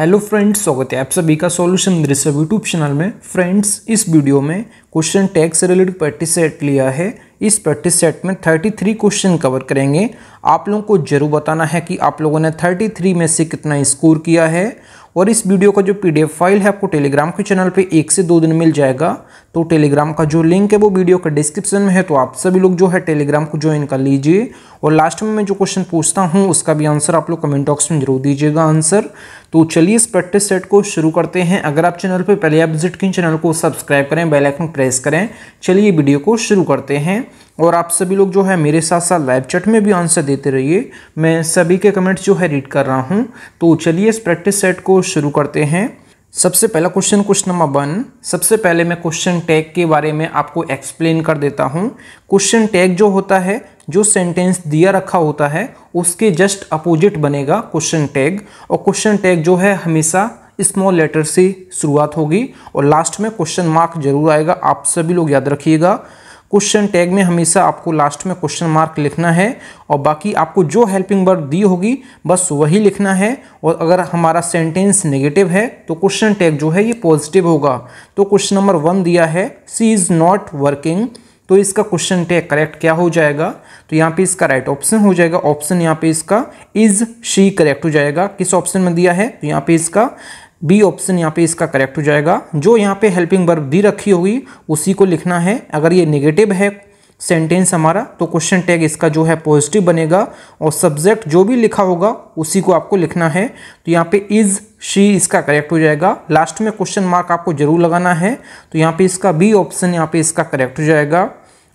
Hello friends स्वागत है आप सभी का सॉल्यूशन दृश्य यूट्यूब चैनल में। फ्रेंड्स इस वीडियो में क्वेश्चन टैग से रिलेटेड प्रैक्टिस सेट लिया है। इस प्रैक्टिस सेट में 33 क्वेश्चन कवर करेंगे। आप लोगों को ज़रूर बताना है कि आप लोगों ने 33 में से कितना स्कोर किया है। और इस वीडियो का जो पीडीएफ फ़ाइल है, आपको टेलीग्राम के चैनल पे एक से दो दिन मिल जाएगा। तो टेलीग्राम का जो लिंक है, वो वीडियो का डिस्क्रिप्शन में है। तो आप सभी लोग जो है टेलीग्राम को ज्वाइन कर लीजिए। और लास्ट में मैं जो क्वेश्चन पूछता हूँ, उसका भी आंसर आप लोग कमेंट बॉक्स में ज़रूर दीजिएगा आंसर तो चलिए इस प्रैक्टिस सेट को शुरू करते हैं। अगर आप चैनल पर पहले आप विज़िट किए चैनल को सब्सक्राइब करें बेल आइकन प्रेस करें, चलिए वीडियो को शुरू करते हैं। और आप सभी लोग जो है मेरे साथ साथ लाइव चैट में भी आंसर देते रहिए। मैं सभी के कमेंट्स जो है रीड कर रहा हूँ। तो चलिए इस प्रैक्टिस सेट को शुरू करते हैं। सबसे पहला क्वेश्चन क्वेश्चन नंबर वन सबसे पहले मैं क्वेश्चन टैग के बारे में आपको एक्सप्लेन कर देता हूँ। क्वेश्चन टैग जो होता है, जो सेंटेंस दिया रखा होता है, उसके जस्ट अपोजिट बनेगा क्वेश्चन टैग और क्वेश्चन टैग जो है, हमेशा स्मॉल लेटर से शुरुआत होगी। और लास्ट में क्वेश्चन मार्क ज़रूर आएगा, आप सभी लोग याद रखिएगा। क्वेश्चन टैग में हमेशा आपको लास्ट में क्वेश्चन मार्क लिखना है और बाकी आपको जो हेल्पिंग वर्ड दी होगी, बस वही लिखना है। और अगर हमारा सेंटेंस नेगेटिव है तो क्वेश्चन टैग जो है ये पॉजिटिव होगा। तो क्वेश्चन नंबर वन दिया है सी इज़ नॉट वर्किंग तो इसका क्वेश्चन टैग करेक्ट क्या हो जाएगा? तो यहाँ पे इसका राइट ऑप्शन हो जाएगा। ऑप्शन यहाँ पे इसका इज़ शी करेक्ट हो जाएगा। किस ऑप्शन में दिया है? तो यहाँ पे इसका बी ऑप्शन यहाँ पे इसका करेक्ट हो जाएगा। जो यहाँ पे हेल्पिंग वर्ब दी रखी होगी, उसी को लिखना है। अगर ये नेगेटिव है सेंटेंस हमारा तो क्वेश्चन टैग इसका जो है पॉजिटिव बनेगा और सब्जेक्ट जो भी लिखा होगा, उसी को आपको लिखना है। तो यहाँ पे इज़ शी इसका करेक्ट हो जाएगा। लास्ट में क्वेश्चन मार्क आपको ज़रूर लगाना है। तो यहाँ पे इसका बी ऑप्शन यहाँ पे इसका करेक्ट हो जाएगा।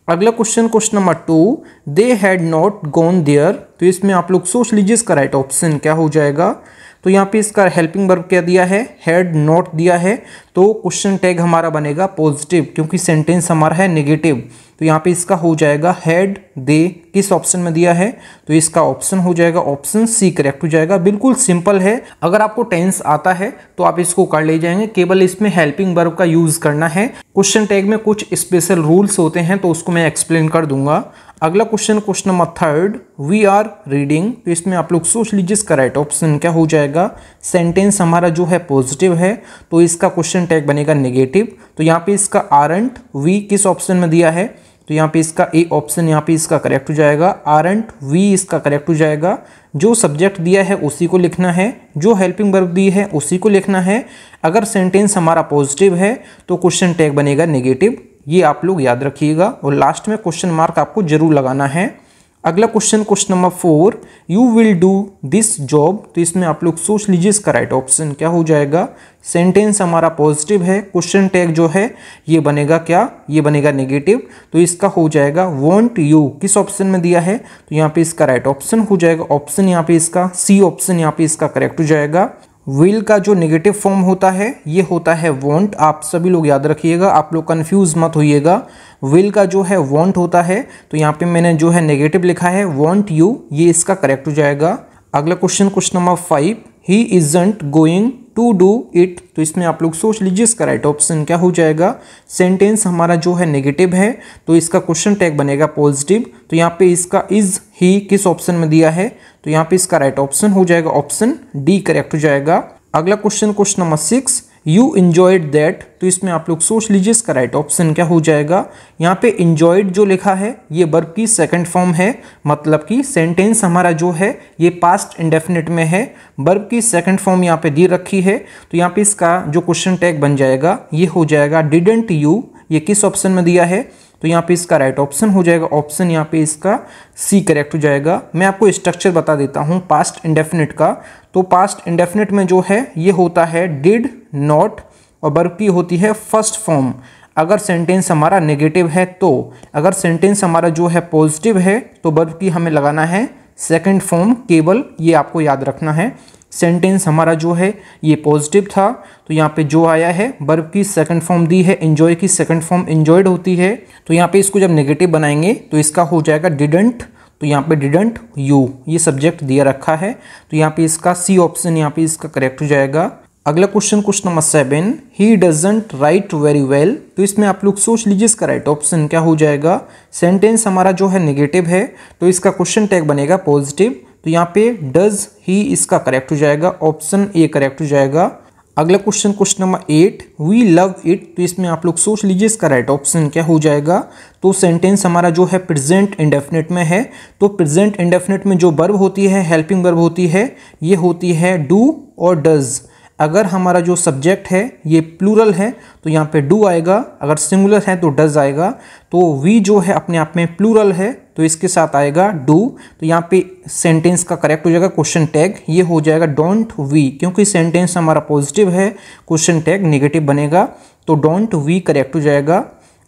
अगला question question number two they had not gone there तो इसमें आप लोग सोच लीजिए इसका राइट ऑप्शन क्या हो जाएगा। तो यहाँ पे इसका हेल्पिंग वर्ब क्या दिया है? हैड नॉट दिया है। तो क्वेश्चन टैग हमारा बनेगा पॉजिटिव क्योंकि सेंटेंस हमारा है नेगेटिव तो यहाँ पे इसका हो जाएगा हैड दे किस ऑप्शन में दिया है तो इसका ऑप्शन हो जाएगा ऑप्शन सी करेक्ट हो जाएगा। बिल्कुल सिंपल है। अगर आपको टेंस आता है तो आप इसको कर ले जाएँगे। केवल इसमें हेल्पिंग वर्ब का यूज़ करना है। क्वेश्चन टैग में कुछ स्पेशल रूल्स होते हैं तो उसको मैं एक्सप्लेन कर दूँगा। अगला question question number third we are reading तो इसमें आप लोग सोच लीजिए, इसका राइट ऑप्शन क्या हो जाएगा। सेंटेंस हमारा जो है पॉजिटिव है तो इसका क्वेश्चन टैग बनेगा नेगेटिव तो यहाँ पे इसका आरंट वी किस ऑप्शन में दिया है? तो यहाँ पे इसका ए ऑप्शन यहाँ पे इसका करेक्ट हो जाएगा। आर एंड वी इसका करेक्ट हो जाएगा। जो सब्जेक्ट दिया है उसी को लिखना है। जो हेल्पिंग वर्ब दी है उसी को लिखना है। अगर सेंटेंस हमारा पॉजिटिव है तो क्वेश्चन टैग बनेगा नेगेटिव ये आप लोग याद रखिएगा। और लास्ट में क्वेश्चन मार्क आपको ज़रूर लगाना है। अगला question question number four you will do this job तो इसमें आप लोग सोच लीजिए इसका राइट ऑप्शन क्या हो जाएगा? सेंटेंस हमारा पॉजिटिव है क्वेश्चन टैग जो है, ये बनेगा क्या? ये बनेगा नेगेटिव तो इसका हो जाएगा वॉन्ट यू किस ऑप्शन में दिया है? तो यहाँ पे इसका राइट ऑप्शन हो जाएगा ऑप्शन यहाँ पे इसका सी ऑप्शन यहाँ पे इसका करेक्ट हो जाएगा. विल का जो नेगेटिव फॉर्म होता है, ये होता है वॉन्ट आप सभी लोग याद रखिएगा, आप लोग कन्फ्यूज़ मत होइएगा। विल का जो है वॉन्ट होता है तो यहाँ पे मैंने जो है नेगेटिव लिखा है वॉन्ट यू ये इसका करेक्ट हो जाएगा। अगला question question number five he isn't going to do it तो इसमें आप लोग सोच लीजिए इसका राइट ऑप्शन क्या हो जाएगा? सेंटेंस हमारा जो है नेगेटिव है तो इसका क्वेश्चन टैग बनेगा पॉजिटिव तो यहाँ पे इसका इज़ ही किस ऑप्शन में दिया है? तो यहाँ पे इसका राइट ऑप्शन हो जाएगा ऑप्शन डी करेक्ट हो जाएगा। अगला question question number six you enjoyed that तो इसमें आप लोग सोच लीजिए इसका राइट ऑप्शन क्या हो जाएगा। यहाँ पे इंजॉयड जो लिखा है, ये वर्ब की सेकंड फॉर्म है मतलब कि सेंटेंस हमारा जो है, ये पास्ट इंडेफिनिट में है। वर्ब की सेकंड फॉर्म यहाँ पे दी रखी है तो यहाँ पे इसका जो क्वेश्चन टैग बन जाएगा, ये हो जाएगा डिडेंट यू ये किस ऑप्शन में दिया है? तो यहाँ पे इसका राइट ऑप्शन हो जाएगा। ऑप्शन यहाँ पे इसका सी करेक्ट हो जाएगा। मैं आपको स्ट्रक्चर बता देता हूँ पास्ट इंडेफिनिट का। तो पास्ट इंडेफिनिट में जो है, ये होता है डिड नॉट और वर्ब की होती है फ़र्स्ट फॉर्म अगर सेंटेंस हमारा नेगेटिव है तो अगर सेंटेंस हमारा जो है पॉजिटिव है तो वर्ब की हमें लगाना है सेकंड फॉर्म केवल ये आपको याद रखना है। सेंटेंस हमारा जो है, ये पॉजिटिव था। तो यहाँ पे जो आया है बर्ब की सेकंड फॉर्म दी है एंजॉय की सेकंड फॉर्म एंजॉयड होती है। तो यहाँ पे इसको जब नेगेटिव बनाएँगे तो इसका हो जाएगा डिडेंट तो यहाँ पे डिडेंट यू ये सब्जेक्ट दिया रखा है। तो यहाँ पे इसका सी ऑप्शन यहाँ पे इसका करेक्ट हो जाएगा। अगला question question number seven he doesn't write very well तो इसमें आप लोग सोच लीजिए, इसका राइट ऑप्शन क्या हो जाएगा? सेंटेंस हमारा जो है नेगेटिव है। तो इसका क्वेश्चन टैग बनेगा पॉजिटिव तो यहाँ पे डज ही इसका करेक्ट हो जाएगा ऑप्शन ए करेक्ट हो जाएगा। अगला question question number eight we love it तो इसमें आप लोग सोच लीजिए इसका राइट ऑप्शन क्या हो जाएगा। तो सेंटेंस हमारा जो है प्रेजेंट इंडेफिनेट में है। तो प्रेजेंट इंडेफिनेट में जो बर्ब होती है हेल्पिंग बर्ब होती है, ये होती है डू और डज अगर हमारा जो सब्जेक्ट है, ये प्लूरल है तो यहाँ पे डू आएगा। अगर सिंगुलर है तो डज आएगा। तो वी जो है, अपने आप में प्लूरल है तो इसके साथ आएगा डू तो यहाँ पे सेंटेंस का करेक्ट हो जाएगा क्वेश्चन टैग ये हो जाएगा डोंट वी क्योंकि सेंटेंस हमारा पॉजिटिव है क्वेश्चन टैग नेगेटिव बनेगा तो डोंट वी करेक्ट हो जाएगा।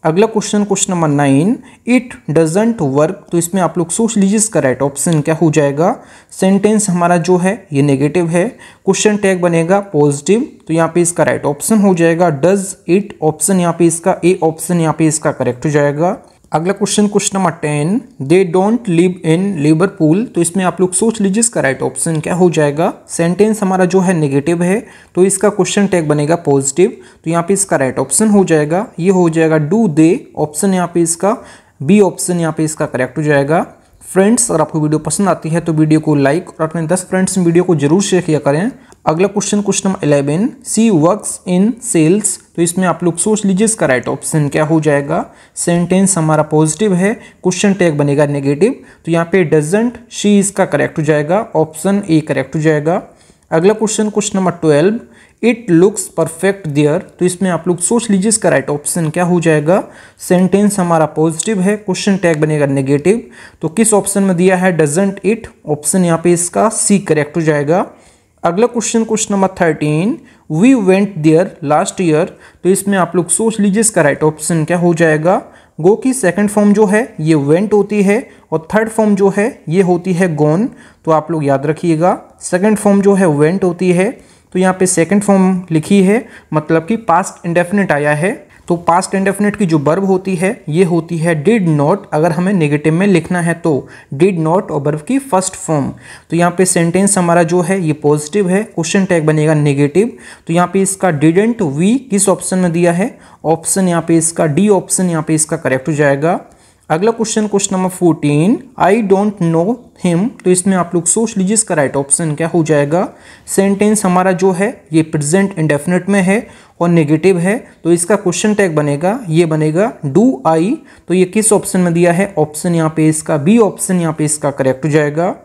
अगला question question number nine it doesn't work तो इसमें आप लोग सोच लीजिए इसका राइट ऑप्शन क्या हो जाएगा? सेंटेंस हमारा जो है, ये नेगेटिव है। क्वेश्चन टैग बनेगा पॉजिटिव तो यहाँ पे इसका राइट ऑप्शन हो जाएगा। डज इट ऑप्शन यहाँ पे इसका ए ऑप्शन यहाँ पे इसका करेक्ट हो जाएगा। अगला question question number ten they don't live in Liverpool तो इसमें आप लोग सोच लीजिए इसका राइट ऑप्शन क्या हो जाएगा। सेंटेंस हमारा जो है नेगेटिव है तो इसका क्वेश्चन टैग बनेगा पॉजिटिव तो यहाँ पे इसका राइट ऑप्शन हो जाएगा। ये हो जाएगा डू दे ऑप्शन यहाँ पे इसका बी ऑप्शन यहाँ पे इसका करेक्ट हो जाएगा। फ्रेंड्स अगर आपको वीडियो पसंद आती है तो वीडियो को लाइक और अपने दस फ्रेंड्स वीडियो को ज़रूर शेयर किया करें। अगला question question number eleven she works in sales तो इसमें आप लोग सोच लीजिए, इसका राइट ऑप्शन क्या हो जाएगा? सेंटेंस हमारा पॉजिटिव है क्वेश्चन टैग बनेगा नेगेटिव तो यहाँ पे डजेंट शी इसका करेक्ट हो जाएगा ऑप्शन ए करेक्ट हो जाएगा. अगला question question number twelve it looks perfect there तो इसमें आप लोग सोच लीजिए, इसका राइट ऑप्शन क्या हो जाएगा? सेंटेंस हमारा पॉजिटिव है क्वेश्चन टैग बनेगा नेगेटिव तो किस ऑप्शन में दिया है? डजेंट इट ऑप्शन यहाँ पे इसका सी करेक्ट हो जाएगा. अगला question question number thirteen we went there last year तो इसमें आप लोग सोच लीजिए इसका राइट ऑप्शन क्या हो जाएगा? गो की सेकंड फॉर्म जो है, ये वेंट होती है और थर्ड फॉर्म जो है, ये होती है गोन तो आप लोग याद रखिएगा सेकंड फॉर्म जो है वेंट होती है. तो यहाँ पे सेकंड फॉर्म लिखी है मतलब कि पास्ट इंडेफिनिट आया है. तो पास्ट इंडेफिनिट की जो बर्ब होती है, ये होती है डिड नॉट अगर हमें नेगेटिव में लिखना है तो। डिड नॉट और बर्ब की फ़र्स्ट फॉर्म तो यहाँ पे सेंटेंस हमारा जो है, ये पॉजिटिव है क्वेश्चन टैग बनेगा नेगेटिव तो यहाँ पे इसका डिडेंट वी किस ऑप्शन में दिया है? ऑप्शन यहाँ पे इसका डी ऑप्शन यहाँ पे इसका करेक्ट हो जाएगा। अगला question question number fourteen I don't know him तो इसमें आप लोग सोच लीजिए इसका राइट ऑप्शन क्या हो जाएगा। सेंटेंस हमारा जो है, ये प्रेजेंट इंडेफिनेट में है और नेगेटिव है। तो इसका क्वेश्चन टैग बनेगा, ये बनेगा डू आई तो ये किस ऑप्शन में दिया है? ऑप्शन यहाँ पे इसका बी ऑप्शन यहाँ पे इसका करेक्ट हो जाएगा।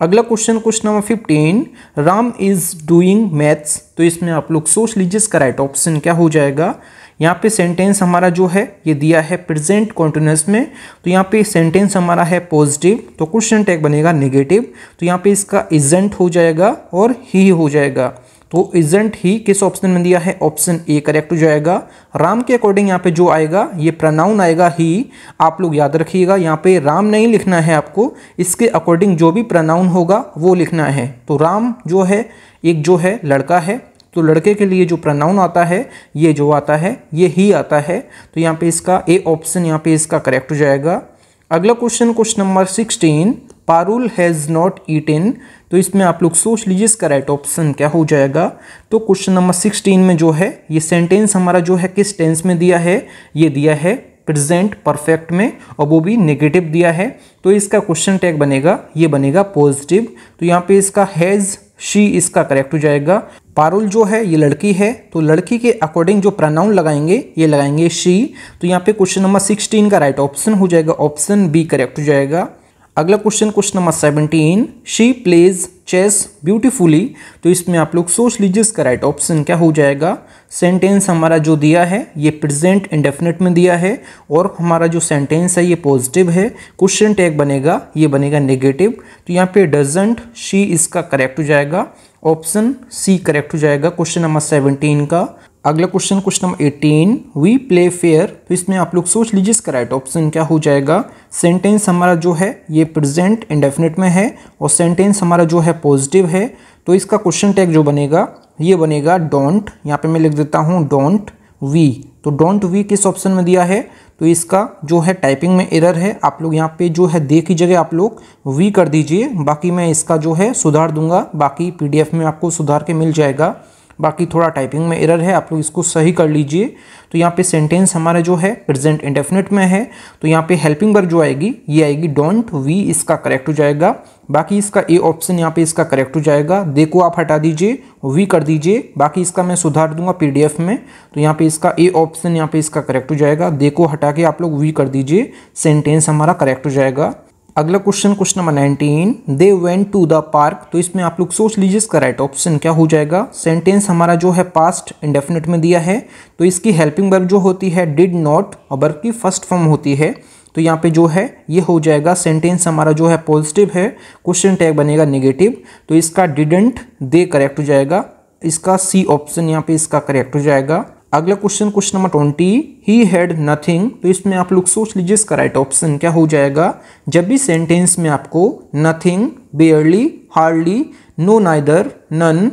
अगला question question number fifteen Ram is doing maths तो इसमें आप लोग सोच लीजिए इसका राइट ऑप्शन क्या हो जाएगा। यहाँ पे सेंटेंस हमारा जो है, ये दिया है प्रेजेंट कॉन्टिन्यूस में तो यहाँ पे सेंटेंस हमारा है पॉजिटिव तो क्वेश्चन टैग बनेगा नेगेटिव तो यहाँ पे इसका इजेंट हो जाएगा और ही हो जाएगा। तो इजेंट ही किस ऑप्शन में दिया है? ऑप्शन ए करेक्ट हो जाएगा। राम के अकॉर्डिंग यहाँ पे जो आएगा, ये प्रनाउन आएगा ही आप लोग याद रखिएगा, यहाँ पे राम नहीं लिखना है आपको, इसके अकॉर्डिंग जो भी प्रनाउन होगा, वो लिखना है। तो राम जो है, एक जो है, लड़का है तो लड़के के लिए जो प्रनाउन आता है, ये जो आता है, ये ही आता है तो यहाँ पे इसका ए ऑप्शन यहाँ पे इसका करेक्ट हो जाएगा। अगला question question number sixteen Parul has not eaten तो इसमें आप लोग सोच लीजिए इसका राइट ऑप्शन क्या हो जाएगा। तो क्वेश्चन नंबर सिक्सटीन में जो है, ये सेंटेंस हमारा जो है, किस टेंस में दिया है? ये दिया है प्रेजेंट परफेक्ट में, और वो भी नेगेटिव दिया है। तो इसका क्वेश्चन टैग बनेगा, ये बनेगा पॉजिटिव तो यहाँ पे इसका हैज़ शी इसका करेक्ट हो जाएगा। पारुल जो है, ये लड़की है तो लड़की के अकॉर्डिंग जो प्रनाउन लगाएँगे, ये लगाएँगे शी तो यहाँ पे क्वेश्चन नंबर सिक्सटीन का राइट ऑप्शन हो जाएगा ऑप्शन बी करेक्ट हो जाएगा। अगला question question number seventeen she plays chess beautifully तो इसमें आप लोग सोच लीजिए, इसका राइट ऑप्शन क्या हो जाएगा? सेंटेंस हमारा जो दिया है, ये प्रेजेंट इंडेफिनेट में दिया है, और हमारा जो सेंटेंस है, ये पॉजिटिव है। क्वेश्चन टैग बनेगा, ये बनेगा नेगेटिव तो यहाँ पे डजेंट शी इसका करेक्ट हो जाएगा. ऑप्शन सी करेक्ट हो जाएगा, क्वेश्चन नंबर सेवनटीन का। अगला question question number eighteen we play fair तो इसमें आप लोग सोच लीजिए इसका राइट ऑप्शन क्या हो जाएगा? सेंटेंस हमारा जो है, ये प्रेजेंट इंडेफिनेट में है और सेंटेंस हमारा जो है पॉजिटिव है। तो इसका क्वेश्चन टैग जो बनेगा, ये बनेगा डोंट यहाँ पे मैं लिख देता हूँ डोंट वी तो डोंट वी किस ऑप्शन में दिया है? तो इसका जो है टाइपिंग में एरर है। आप लोग यहाँ पे जो है दे की जगह आप लोग वी कर दीजिए। बाकी मैं इसका जो है सुधार दूँगा। बाकी पीडीएफ में आपको सुधार के मिल जाएगा। बाकी थोड़ा टाइपिंग में एरर है, आप लोग इसको सही कर लीजिए। तो यहाँ पे सेंटेंस हमारा जो है प्रेजेंट इंडेफिनिट में है। तो यहाँ पे हेल्पिंग वर्ग जो आएगी, ये आएगी डोंट वी इसका करेक्ट हो जाएगा। बाकी इसका ए ऑप्शन यहाँ पे इसका करेक्ट हो जाएगा। दे को आप हटा दीजिए वी कर दीजिए। बाकी इसका मैं सुधार दूँगा पीडीएफ में। तो यहाँ पे इसका ए ऑप्शन यहाँ पे इसका करेक्ट हो जाएगा। दे को हटा के आप लोग वी कर दीजिए। सेंटेंस हमारा करेक्ट हो जाएगा। अगला question question number nineteen they went to the park तो इसमें आप लोग सोच लीजिए इसका राइट ऑप्शन क्या हो जाएगा? सेंटेंस हमारा जो है पास्ट इंडेफिनेट में दिया है। तो इसकी हेल्पिंग वर्ब जो होती है डिड नॉट और वर्ब की फ़र्स्ट फॉर्म होती है। तो यहाँ पे जो है, ये हो जाएगा सेंटेंस हमारा जो है पॉजिटिव है। क्वेश्चन टैग बनेगा नेगेटिव तो इसका डिडेंट दे करेक्ट हो जाएगा। इसका सी ऑप्शन यहाँ पे इसका करेक्ट हो जाएगा। अगला question question number twenty he had nothing तो इसमें आप लोग सोच लीजिए इसका राइट ऑप्शन क्या हो जाएगा? जब भी सेंटेंस में आपको nothing barely hardly no neither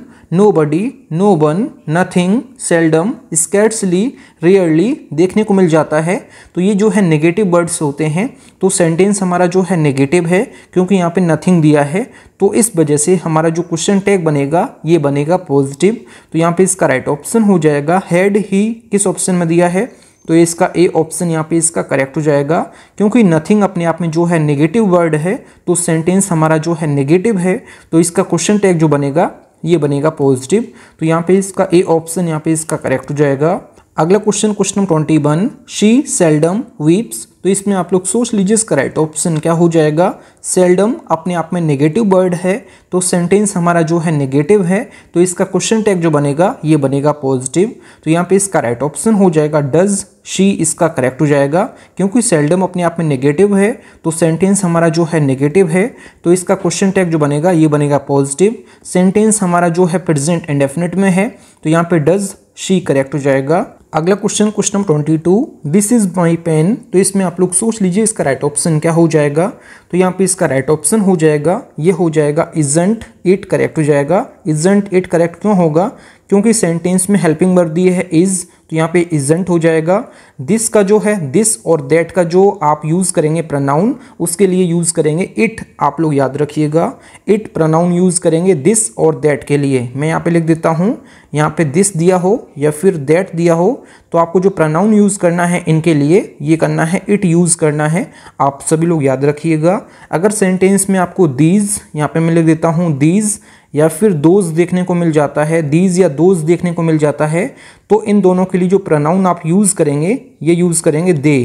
nobody no one nothing seldom scarcely rarely देखने को मिल जाता है। तो ये जो है नेगेटिव वर्ड्स होते हैं तो सेंटेंस हमारा जो है नेगेटिव है, क्योंकि यहाँ पे नथिंग दिया है। तो इस वजह से हमारा जो क्वेश्चन टैग बनेगा, ये बनेगा पॉजिटिव तो यहाँ पे इसका राइट right ऑप्शन हो जाएगा। हेड ही किस ऑप्शन में दिया है? तो इसका ए ऑप्शन यहाँ पे इसका करेक्ट हो जाएगा। क्योंकि नथिंग अपने आप में जो है नेगेटिव वर्ड है तो सेंटेंस हमारा जो है नेगेटिव है। तो इसका क्वेश्चन टैग जो बनेगा ये बनेगा पॉजिटिव तो यहाँ पे इसका ए ऑप्शन यहाँ पे इसका करेक्ट हो जाएगा। अगला question question number twenty one she seldom weeps तो इसमें आप लोग सोच लीजिए इसका राइट ऑप्शन क्या हो जाएगा? सेल्डम अपने आप में नेगेटिव वर्ड है तो सेंटेंस हमारा जो है नेगेटिव है तो इसका क्वेश्चन टैग जो बनेगा, ये बनेगा पॉजिटिव तो यहाँ पे इसका राइट ऑप्शन हो जाएगा. डज शी इसका करेक्ट हो जाएगा. क्योंकि सेल्डम अपने आप में नेगेटिव है तो सेंटेंस हमारा जो है नेगेटिव है तो इसका क्वेश्चन टैग जो बनेगा, ये बनेगा पॉजिटिव सेंटेंस हमारा जो है प्रेजेंट इंडेफिनिट में है तो यहाँ पे डज शी करेक्ट हो जाएगा. अगला question question number twenty two this is my pen तो इसमें आप लोग सोच लीजिए, इसका राइट ऑप्शन क्या हो जाएगा? तो यहाँ पे इसका राइट ऑप्शन हो जाएगा। ये हो जाएगा इजेंट इट करेक्ट हो जाएगा। इजेंट इट करेक्ट क्यों होगा? क्योंकि सेंटेंस में हेल्पिंग वर्ब दिए है इज़ तो यहाँ पे इजेंट हो जाएगा। दिस का जो है दिस और दैट का जो आप यूज़ करेंगे प्रनाउन उसके लिए यूज़ करेंगे इट आप लोग याद रखिएगा। इट प्रनाउन यूज़ करेंगे दिस और दैट के लिए। मैं यहाँ पे लिख देता हूँ, यहाँ पे दिस दिया हो या फिर दैट दिया हो तो आपको जो प्रनाउन यूज़ करना है इनके लिए, ये करना है इट यूज़ करना है। आप सभी लोग याद रखिएगा। अगर सेंटेंस में आपको दीज यहाँ पे मैं लिख देता हूँ दीज या फिर दोज देखने को मिल जाता है, दीज या दोज देखने को मिल जाता है तो इन दोनों के लिए जो प्रनाउन आप यूज़ करेंगे, ये यूज़ करेंगे दे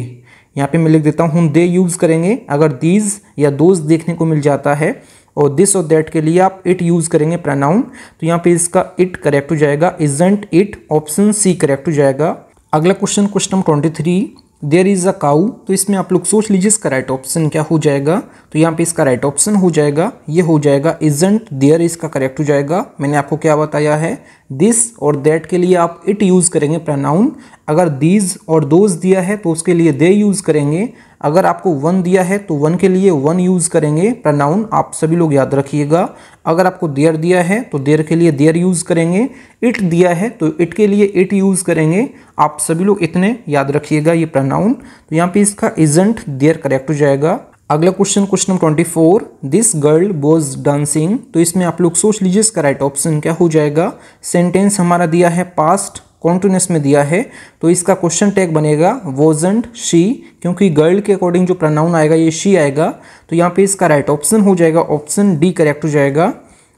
यहाँ पे मैं लिख देता हूँ दे यूज़ करेंगे। अगर दीज या दोज देखने को मिल जाता है, और दिस और दैट के लिए आप इट यूज़ करेंगे प्रनाउन तो यहाँ पे इसका इट करेक्ट हो जाएगा। Isn't it option C correct हो जाएगा? अगला question question twenty three there is a cow तो इसमें आप लोग सोच लीजिए इसका राइट ऑप्शन क्या हो जाएगा? तो यहाँ पे इसका राइट ऑप्शन हो जाएगा। ये हो जाएगा इजेंट देयर इसका करेक्ट हो जाएगा। मैंने आपको क्या बताया है? दिस और दैट के लिए आप इट यूज़ करेंगे प्रनाउन अगर दीज और दोज दिया है तो उसके लिए दे यूज़ करेंगे। अगर आपको वन दिया है तो वन के लिए वन यूज़ करेंगे प्रनाउन आप सभी लोग याद रखिएगा। अगर आपको देयर दिया है तो देयर के लिए देयर यूज़ करेंगे। इट दिया है तो इट के लिए इट यूज़ करेंगे। आप सभी लोग इतने याद रखिएगा ये प्रनाउन तो यहाँ पे इसका इजेंट देयर करेक्ट हो जाएगा। अगला question question number twenty four this girl was dancing तो इसमें आप लोग सोच लीजिए इसका राइट ऑप्शन क्या हो जाएगा? सेंटेंस हमारा दिया है पास्ट कॉन्टिन्यूस में दिया है। तो इसका क्वेश्चन टैग बनेगा वोजेंट शी क्योंकि गर्ल के अकॉर्डिंग जो प्रनाउन आएगा, ये शी आएगा। तो यहाँ पे इसका राइट ऑप्शन हो जाएगा ऑप्शन डी करेक्ट हो जाएगा।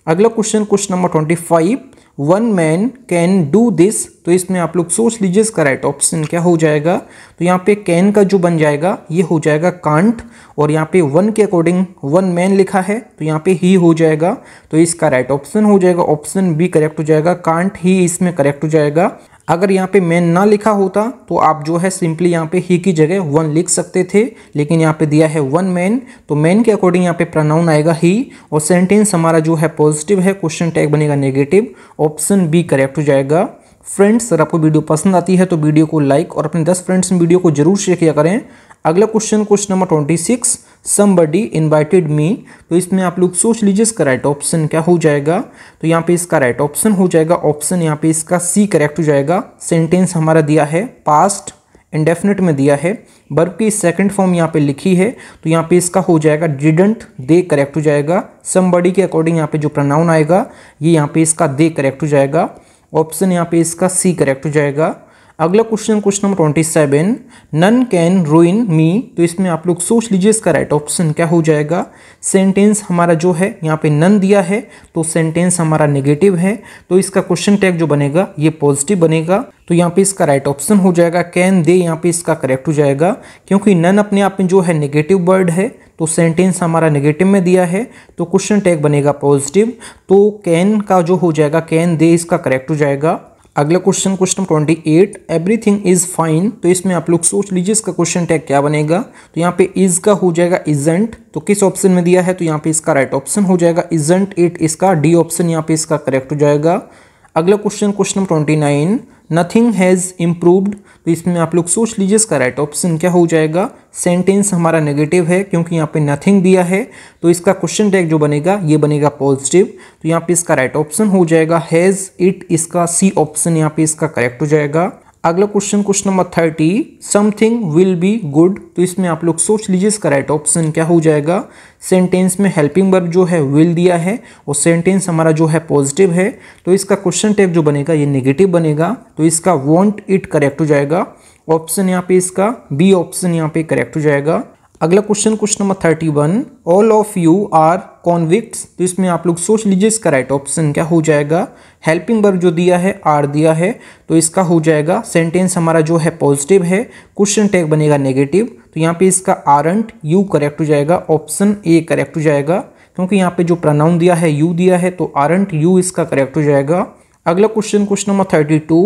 अगला question question number twenty five one man can do this तो इसमें आप लोग सोच लीजिए इसका राइट ऑप्शन क्या हो जाएगा? तो यहाँ पे कैन का जो बन जाएगा, ये हो जाएगा कांट और यहाँ पे वन के अकॉर्डिंग वन मैन लिखा है तो यहाँ पे ही हो जाएगा तो इसका राइट ऑप्शन हो जाएगा ऑप्शन बी करेक्ट हो जाएगा कांट ही इसमें करेक्ट हो जाएगा। अगर यहाँ पे मैन ना लिखा होता तो आप जो है सिंपली यहाँ पे ही की जगह वन लिख सकते थे, लेकिन यहाँ पे दिया है वन मैन तो मैन के अकॉर्डिंग यहाँ पे प्रनाउन आएगा ही और सेंटेंस हमारा जो है पॉजिटिव है क्वेश्चन टैग बनेगा नेगेटिव ऑप्शन बी करेक्ट हो जाएगा। फ्रेंड्स अगर आपको वीडियो पसंद आती है तो वीडियो को लाइक और अपने दस फ्रेंड्स में वीडियो को ज़रूर शेयर किया करें। अगला question question number twenty six somebody invited me तो इसमें आप लोग सोच लीजिए इसका राइट ऑप्शन क्या हो जाएगा। तो यहाँ पे इसका राइट ऑप्शन हो जाएगा। ऑप्शन यहाँ पे इसका सी करेक्ट हो जाएगा। सेंटेंस हमारा दिया है पास्ट इंडेफिनिट में दिया है। बर्ब की सेकंड फॉर्म यहाँ पे लिखी है। तो यहाँ पे इसका हो जाएगा। डिडेंट दे करेक्ट हो जाएगा। समबडी के अकॉर्डिंग यहाँ पे जो प्रनाउन आएगा, ये यहाँ पे इसका दे करेक्ट हो जाएगा। ऑप्शन यहाँ पे इसका सी करेक्ट हो जाएगा। अगला question question number twenty seven none can ruin me तो इसमें आप लोग सोच लीजिए इसका राइट ऑप्शन क्या हो जाएगा? सेंटेंस हमारा जो है, यहाँ पे नन दिया है तो सेंटेंस हमारा नेगेटिव है। तो इसका क्वेश्चन टैग जो बनेगा, ये पॉजिटिव बनेगा। तो यहाँ पे इसका राइट ऑप्शन हो जाएगा। कैन दे यहाँ पे इसका करेक्ट हो जाएगा। क्योंकि नन अपने आप में जो है नेगेटिव वर्ड है तो सेंटेंस हमारा नेगेटिव में दिया है। तो क्वेश्चन टैग बनेगा पॉजिटिव तो कैन का जो हो जाएगा कैन दे इसका करेक्ट हो जाएगा। अगला question question twenty eight everything is fine तो इसमें आप लोग सोच लीजिए इसका क्वेश्चन टैग क्या बनेगा। तो यहाँ पे इज़ का हो जाएगा इजेंट तो किस ऑप्शन में दिया है? तो यहाँ पे इसका राइट right ऑप्शन हो जाएगा इजेंट इट इसका डी ऑप्शन यहाँ पे इसका करेक्ट हो जाएगा। अगला question question twenty nine nothing has improved तो इसमें आप लोग सोच लीजिए इसका राइट ऑप्शन क्या हो जाएगा? सेंटेंस हमारा नेगेटिव है क्योंकि यहाँ पे नथिंग दिया है। तो इसका क्वेश्चन टैग जो बनेगा, ये बनेगा पॉजिटिव तो यहाँ पे इसका राइट ऑप्शन हो जाएगा. हैज़ इट इसका सी ऑप्शन यहाँ पे इसका करेक्ट हो जाएगा. अगला question question number thirty something will be good तो इसमें आप लोग सोच लीजिए, इसका राइट ऑप्शन क्या हो जाएगा? सेंटेंस में हेल्पिंग वर्ब जो है विल दिया है, और सेंटेंस हमारा जो है पॉजिटिव है। तो इसका क्वेश्चन टैग जो बनेगा, ये नेगेटिव बनेगा। तो इसका वॉन्ट इट करेक्ट हो जाएगा। ऑप्शन यहाँ पे इसका बी ऑप्शन यहाँ पे करेक्ट हो जाएगा। अगला question question number thirty one all of you are convicts तो इसमें आप लोग सोच लीजिए, इसका राइट ऑप्शन क्या हो जाएगा? हेल्पिंग वर्ब जो दिया है आर दिया है। तो इसका हो जाएगा सेंटेंस हमारा जो है पॉजिटिव है। क्वेश्चन टैग बनेगा नेगेटिव तो यहाँ पे इसका आरंट यू करेक्ट हो जाएगा। ऑप्शन ए करेक्ट हो जाएगा। क्योंकि यहाँ पे जो प्रनाउन दिया है यू दिया है तो आरंट यू इसका करेक्ट हो जाएगा। अगला question question number thirty two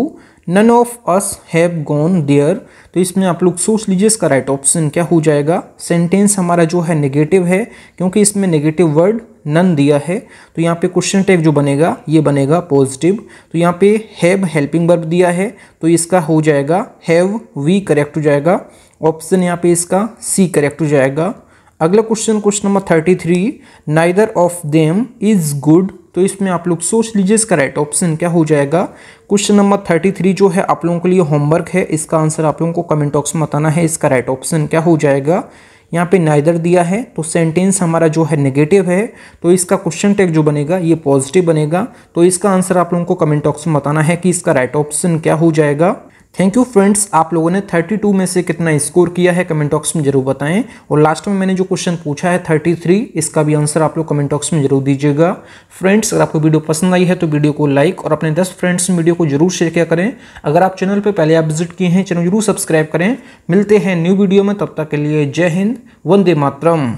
none of us have gone there तो इसमें आप लोग सोच लीजिए इसका राइट ऑप्शन क्या हो जाएगा? सेंटेंस हमारा जो है नेगेटिव है, क्योंकि इसमें नेगेटिव वर्ड नन दिया है। तो यहाँ पे क्वेश्चन टैग जो बनेगा, ये बनेगा पॉजिटिव तो यहाँ पे हैव हेल्पिंग वर्ब दिया है तो इसका हो जाएगा हैव वी करेक्ट हो जाएगा। ऑप्शन यहाँ पे इसका सी करेक्ट हो जाएगा। अगला question question number thirty three neither of them is good तो इसमें आप लोग सोच लीजिए इसका राइट ऑप्शन क्या हो जाएगा? क्वेश्चन नंबर थर्टी थ्री जो है, आप लोगों के लिए होमवर्क है। इसका आंसर आप लोगों को कमेंट बॉक्स में बताना है। इसका राइट ऑप्शन क्या हो जाएगा? यहाँ पे नाइदर दिया है तो सेंटेंस हमारा जो है नेगेटिव है। तो इसका क्वेश्चन टेक जो बनेगा, ये पॉजिटिव बनेगा। तो इसका आंसर आप लोगों को कमेंट बॉक्स में बताना है कि इसका राइट ऑप्शन क्या हो जाएगा? थैंक यू फ्रेंड्स आप लोगों ने 32 में से कितना स्कोर किया है? कमेंट बॉक्स में ज़रूर बताएँ। और लास्ट में मैंने जो क्वेश्चन पूछा है 33 इसका भी आंसर आप लोग कमेंट बॉक्स में ज़रूर दीजिएगा। फ्रेंड्स अगर आपको वीडियो पसंद आई है तो वीडियो को लाइक और अपने 10 फ्रेंड्स में वीडियो को ज़रूर शेयर किया करें। अगर आप चैनल पर पहले आप विज़िट किए हैं चैनल ज़रूर सब्सक्राइब करें। मिलते हैं न्यू वीडियो में, तब तक के लिए जय हिंद, वंदे मातरम।